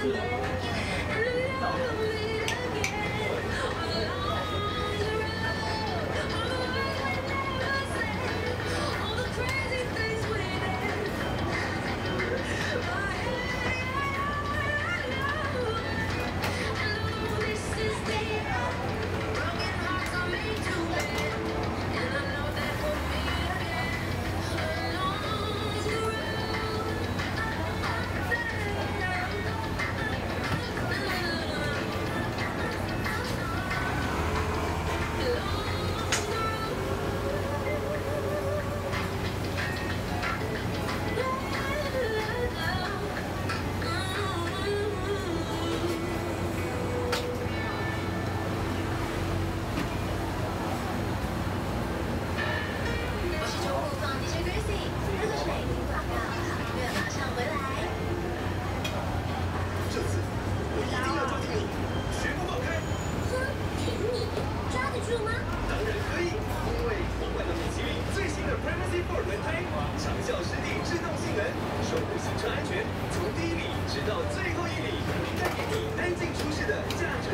Thank you. 到最后一礼，带给你安静舒适的驾乘